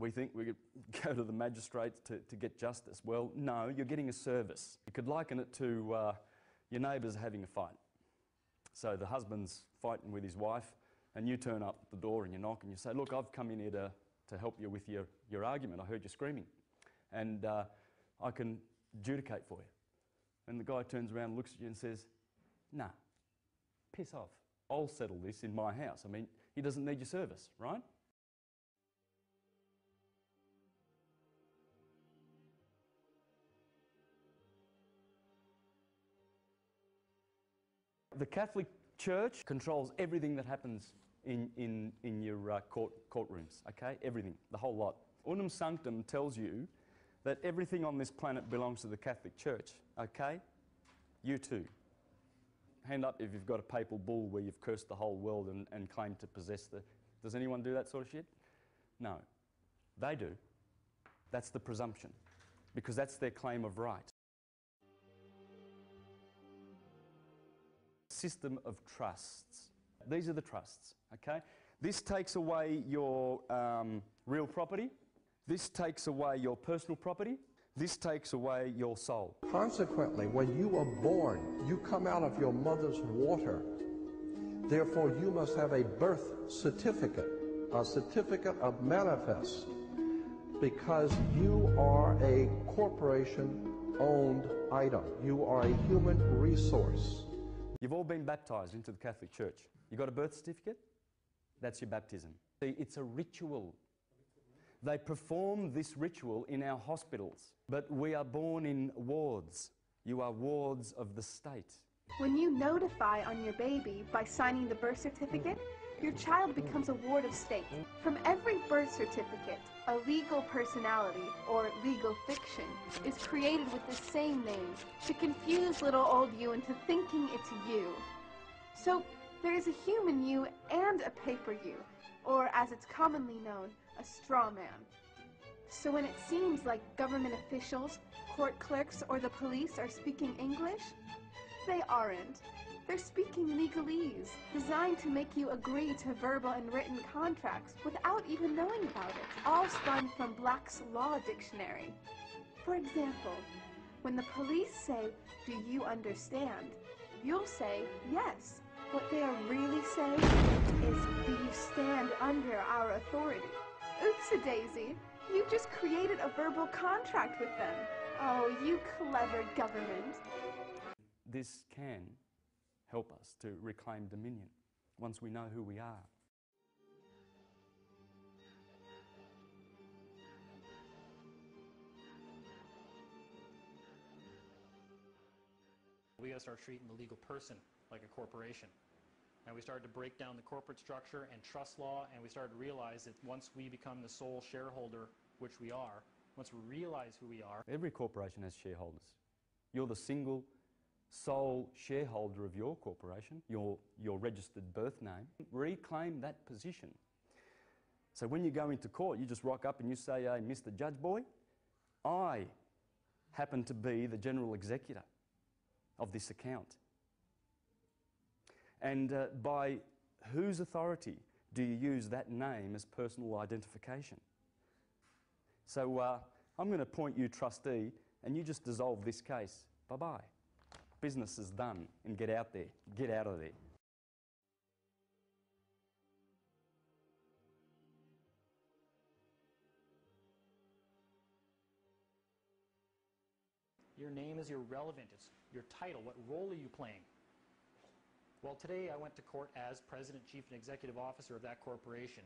we think we could go to the magistrates to, to get justice. Well, no, you're getting a service. You could liken it to uh, your neighbours having a fight. So the husband's fighting with his wife, and you turn up the door and you knock and you say, Look, I've come in here to, to help you with your, your argument. I heard you screaming, and uh, I can adjudicate for you. And the guy turns around, looks at you, and says, Nah, piss off. I'll settle this in my house. I mean, he doesn't need your service, right? The Catholic Church controls everything that happens in, in, in your uh, court, courtrooms, okay? Everything, the whole lot. Unam Sanctam tells you that everything on this planet belongs to the Catholic Church, okay? You too. Hand up if you've got a papal bull where you've cursed the whole world and, and claimed to possess the. Does anyone do that sort of shit? No. They do. That's the presumption, because that's their claim of right. System of trusts. These are the trusts, okay? This takes away your um, real property. This takes away your personal property. This takes away your soul. Consequently, when you are born, you come out of your mother's water. Therefore, you must have a birth certificate, a certificate of manifest, because you are a corporation owned item. You are a human resource. You've all been baptized into the Catholic Church. You got a birth certificate? That's your baptism. See, it's a ritual. They perform this ritual in our hospitals, but we are born in wards. You are wards of the state. When you notify on your baby by signing the birth certificate, your child becomes a ward of state. From every birth certificate, a legal personality, or legal fiction, is created with the same name to confuse little old you into thinking it's you. So there is a human you and a paper you, or as it's commonly known, a straw man. So when it seems like government officials, court clerks, or the police are speaking English, they aren't. They're speaking legalese, designed to make you agree to verbal and written contracts without even knowing about it, all spun from Black's Law Dictionary. For example, when the police say, do you understand, you'll say, yes. What they are really saying is, do you stand under our authority? Oops-a-daisy, you just created a verbal contract with them. Oh, you clever government. This can help us to reclaim dominion once we know who we are. We got to start treating the legal person like a corporation. And we started to break down the corporate structure and trust law, and we started to realize that once we become the sole shareholder, which we are, once we realize who we are. Every corporation has shareholders. You're the single sole shareholder of your corporation, your, your registered birth name. Reclaim that position. So when you go into court, you just rock up and you say, hey, Mr. Judge Boy, I happen to be the general executor of this account. And uh, by whose authority do you use that name as personal identification? So uh, I'm going to appoint you trustee and you just dissolve this case. Bye bye. Business is done and get out there. Get out of there. Your name is irrelevant. It's your title. What role are you playing? Well, today I went to court as president, chief, and executive officer of that corporation.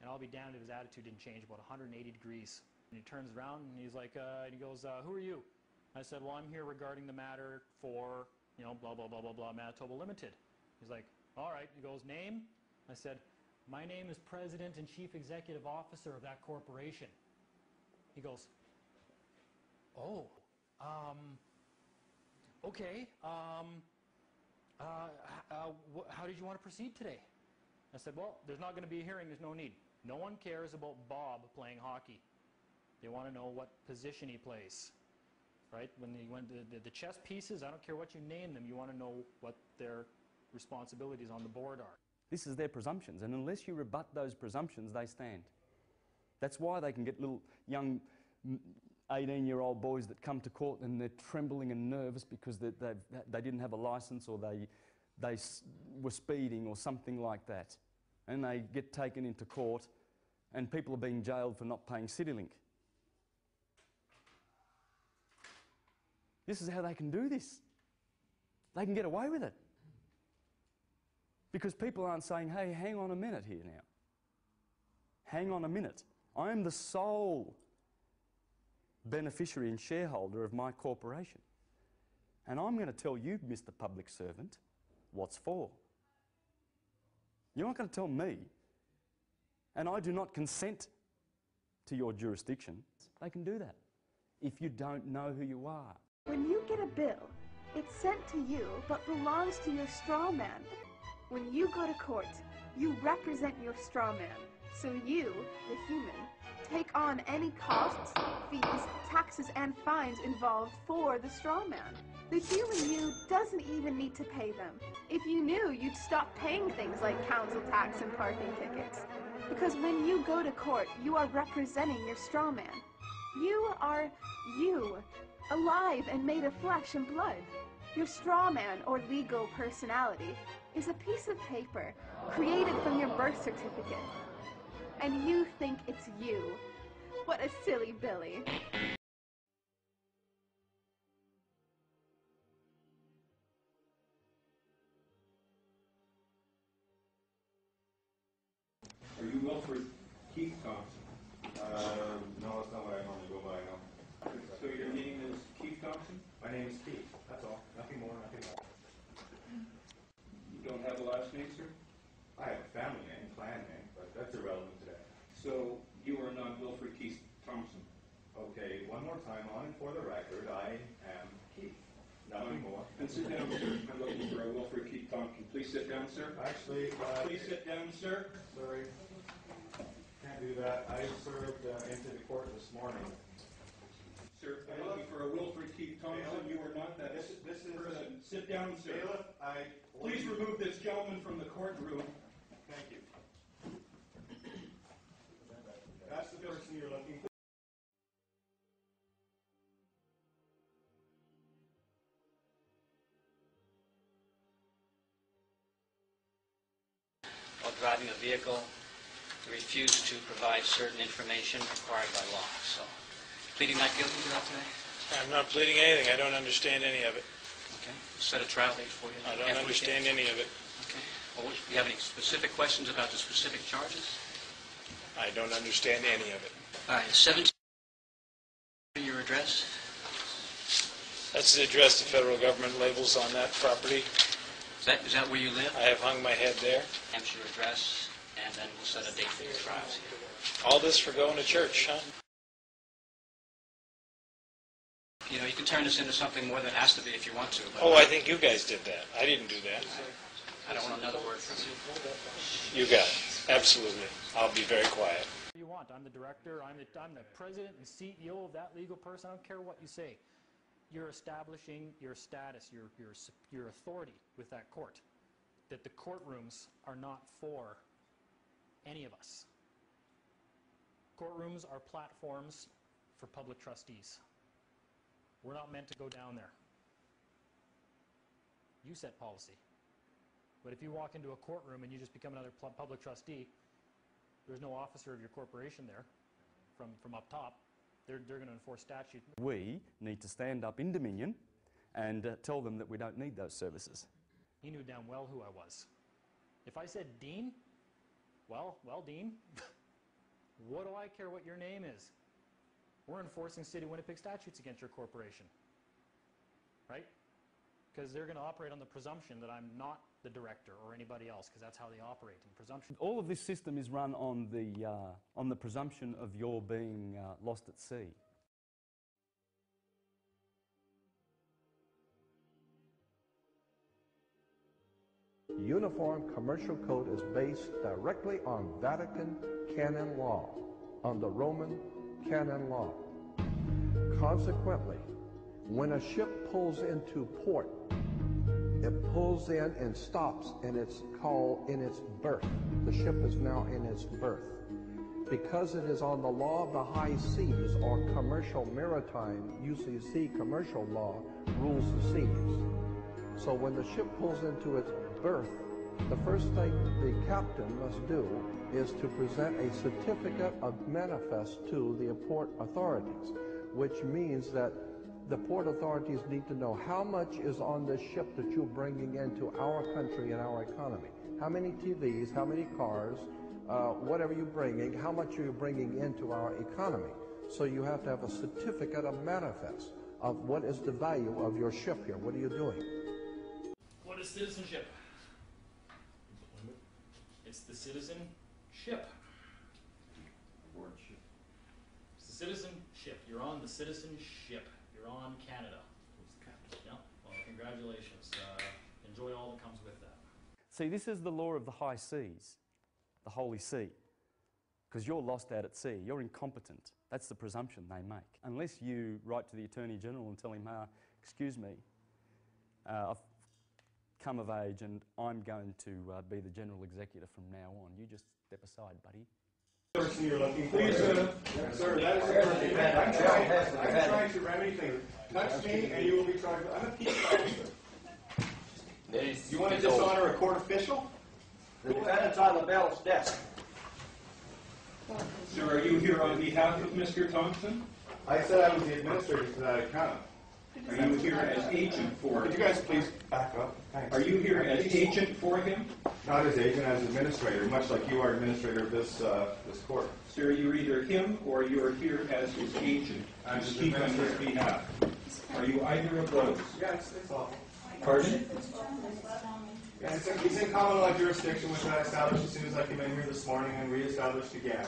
And I'll be damned if his attitude didn't change about 180 degrees. And he turns around and he's like, uh, and he goes, uh, who are you? I said, well, I'm here regarding the matter for, you know, blah, blah, blah, blah, blah, Manitoba Limited. He's like, all right. He goes, name? I said, my name is president and chief executive officer of that corporation. He goes, oh, um, okay, um, uh, uh, how did you want to proceed today? I said, well, there's not going to be a hearing. There's no need. No one cares about Bob playing hockey. They want to know what position he plays. Right? When they went to the, the chess pieces, I don't care what you name them, you want to know what their responsibilities on the board are. This is their presumptions, and unless you rebut those presumptions, they stand. That's why they can get little young 18 year old boys that come to court and they're trembling and nervous because they, they didn't have a license or they, they were speeding or something like that. And they get taken into court and people are being jailed for not paying CityLink. This is how they can do this. They can get away with it. Because people aren't saying, hey, hang on a minute here now. Hang on a minute. I am the sole beneficiary and shareholder of my corporation. And I'm going to tell you, Mr. Public Servant, what's for. You're not going to tell me. And I do not consent to your jurisdiction. They can do that if you don't know who you are. When you get a bill, it's sent to you but belongs to your straw man. When you go to court, you represent your straw man. So you, the human, take on any costs, fees, taxes, and fines involved for the straw man. The human you doesn't even need to pay them. If you knew, you'd stop paying things like council tax and parking tickets. Because when you go to court, you are representing your straw man. You are you, alive and made of flesh and blood. Your straw man or legal personality is a piece of paper created from your birth certificate. And you think it's you. What a silly Billy. Name is Keith, that's all. Nothing more, nothing less. You don't have a last name, sir? I have a family name, clan name, but that's irrelevant today. So you are not Wilfred Keith Thompson? Okay, one more time, on and for the record, I am Keith. Nothing more. And sit down, sir. I'm looking for a Wilfred Keith Thompson. Please sit down, sir. Actually, uh, Please sit down, sir. sorry, can't do that. I served uh, into the court this morning. Sir, I'm looking for a Wilfred Keith Thompson. You are not that This, this is, person. Sit down, sir. bailiff, I. Please remove this gentleman from the courtroom. Thank you. That's the person you're looking for. while driving a vehicle refused to provide certain information required by law. So, pleading not guilty to that today? I'm not pleading anything. I don't understand any of it. Okay. Set a trial date for you. I don't After we understand get- any of it. Okay. Well, do you have any specific questions about the specific charges? I don't understand any of it. All right. 17. Your address? That's the address the federal government labels on that property. Is that is that where you live? I have hung my head there. Hampshire address, and then we'll set a date for your trials here. All this for going to church, huh? You know, you can turn this into something more than it has to be if you want to. But Oh, I think you guys did that. I didn't do that. I don't want another word from you. You got it. Absolutely. I'll be very quiet. you want. I'm the director, I'm the, I'm the president and CEO of that legal person. I don't care what you say. You're establishing your status, your, your, s- your authority with that court. That the courtrooms are not for any of us. Courtrooms are platforms for public trustees. We're not meant to go down there. You set policy. But if you walk into a courtroom and you just become another public trustee, there's no officer of your corporation there from, from up top. They're, they're going to enforce statute. We need to stand up in Dominion and uh, tell them that we don't need those services. He knew damn well who I was. If I said Dean, well, well, Dean, what do I care what your name is? We're enforcing City of Winnipeg statutes against your corporation. Right? Because they're going to operate on the presumption that I'm not the director or anybody else, because that's how they operate in presumption. All of this system is run on the, uh, on the presumption of your being uh, lost at sea. Uniform Commercial Code is based directly on Vatican canon law, on the Roman canon law. Consequently, when a ship pulls into port, it pulls in and stops in its call in its berth. The ship is now in its berth. because it is on the law of the high seas or commercial maritime UCC commercial law rules the seas. So when the ship pulls into its berth, the first thing the captain must do is to present a certificate of manifest to the port authorities, which means that the port authorities need to know how much is on this ship that you're bringing into our country and our economy. How many TVs, how many cars, uh, whatever you're bringing, how much are you bringing into our economy? So you have to have a certificate of manifest of what is the value of your ship here. What are you doing? What is citizenship? It's the citizenship. It's the citizenship. You're on the citizenship. You're on Canada. Yeah. Well, congratulations. Uh, enjoy all that comes with that. See, this is the law of the high seas, the Holy See. Because you're lost out at sea, you're incompetent. That's the presumption they make. Unless you write to the Attorney General and tell him, uh, excuse me, uh, I've come of age and I'm going to uh, be the General Executive from now on. You just step aside, buddy. Person you're looking for. Please, Sir, that is a person. I'm trying, I'm trying to remedy things. Touch me and you will be charged. with- I'm a peace officer. You want to dishonor a court official? The defendant's on the bailiff's desk. Sir, are you here on behalf of Mr. Thompson? I said I was the administrator for that account. Are you here as agent for him? Could you guys please back up? Thanks. Are you here as agent for him? Not as agent, as administrator, much like you are administrator of this, uh, this court. Sir, you're either him or you're here as his agent I'm to his speak on his behalf. Are you either of those? Yeah, it's, all. awful. Pardon? Yeah, it's, in- he's in common law jurisdiction, which I established as soon as I came in here this morning and reestablished again.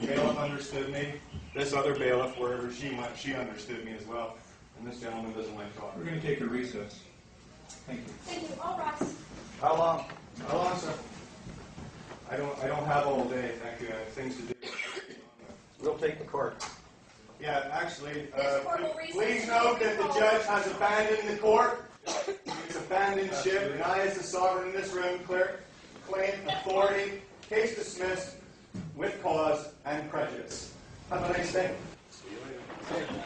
The bailiff understood me. This other bailiff, wherever she went, she understood me as well. And this gentleman doesn't like We're going to take a recess. Thank you. Thank you. All rise. How long? How long, sir? I don't, I don't have all day, thank you. I have things to do. We'll take the court. Yeah, actually, uh, This court will recess. please note that the judge has abandoned the court. He's abandoned ship, and I, as the sovereign in this room, clear, claim authority, case dismissed, with cause and prejudice. Have a nice day. See you later.